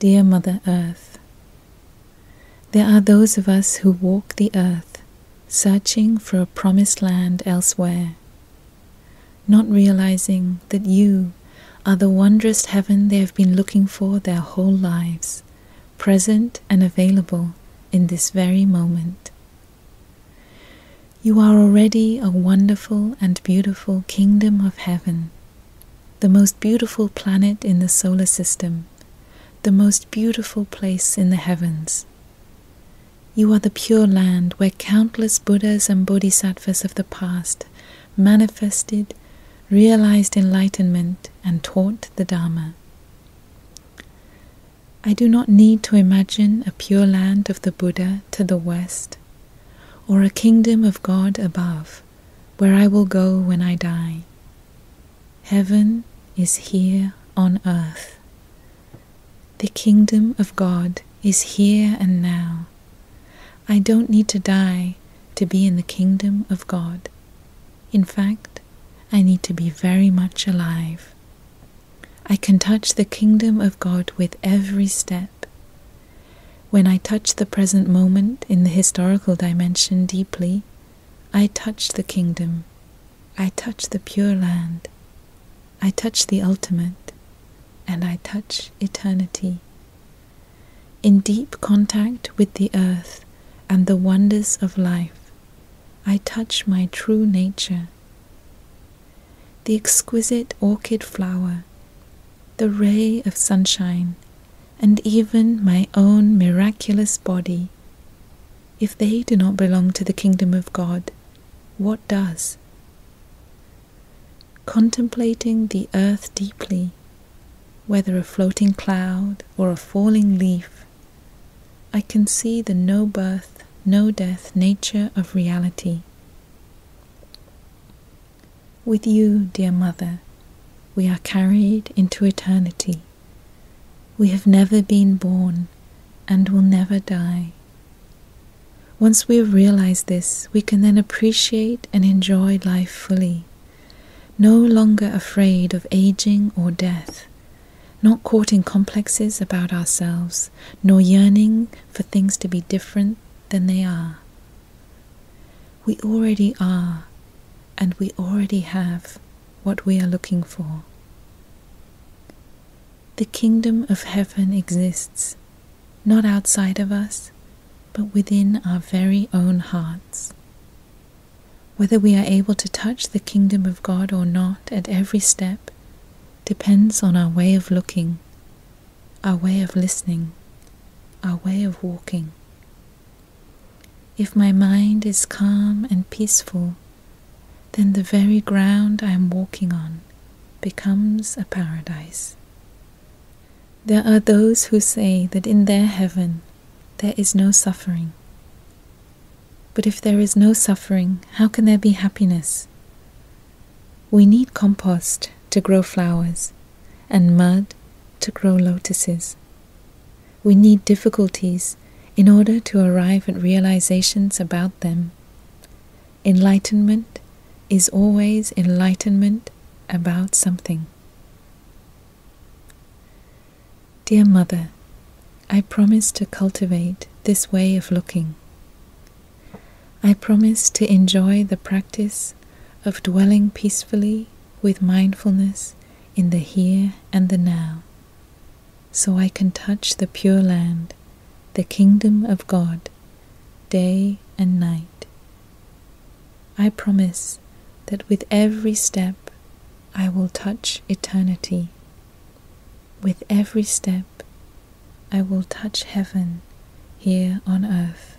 Dear Mother Earth, there are those of us who walk the earth searching for a promised land elsewhere, not realizing that you are the wondrous heaven they have been looking for their whole lives, present and available in this very moment. You are already a wonderful and beautiful kingdom of heaven, the most beautiful planet in the solar system, the most beautiful place in the heavens. You are the pure land where countless Buddhas and Bodhisattvas of the past manifested realized enlightenment, and taught the Dharma. I do not need to imagine a pure land of the Buddha to the west, or a kingdom of God above, where I will go when I die. Heaven is here on earth. The kingdom of God is here and now. I don't need to die to be in the kingdom of God. In fact, I need to be very much alive. I can touch the kingdom of God with every step. When I touch the present moment in the historical dimension deeply, I touch the kingdom. I touch the pure land. I touch the ultimate. And I touch eternity. In deep contact with the earth and the wonders of life, I touch my true nature the exquisite orchid flower, the ray of sunshine, and even my own miraculous body, if they do not belong to the kingdom of God, what does? Contemplating the earth deeply, whether a floating cloud or a falling leaf, I can see the no birth, no death nature of reality. With you, dear Mother, we are carried into eternity. We have never been born and will never die. Once we have realized this, we can then appreciate and enjoy life fully, no longer afraid of aging or death, not caught in complexes about ourselves, nor yearning for things to be different than they are. We already are and we already have what we are looking for. The kingdom of heaven exists not outside of us, but within our very own hearts. Whether we are able to touch the kingdom of God or not at every step depends on our way of looking, our way of listening, our way of walking. If my mind is calm and peaceful, then the very ground I am walking on becomes a paradise. There are those who say that in their heaven there is no suffering. But if there is no suffering, how can there be happiness? We need compost to grow flowers and mud to grow lotuses. We need difficulties in order to arrive at realizations about them. Enlightenment is always enlightenment about something. Dear Mother, I promise to cultivate this way of looking. I promise to enjoy the practice of dwelling peacefully with mindfulness in the here and the now, so I can touch the pure land, the kingdom of God, day and night. I promise that with every step I will touch eternity. With every step I will touch heaven here on earth.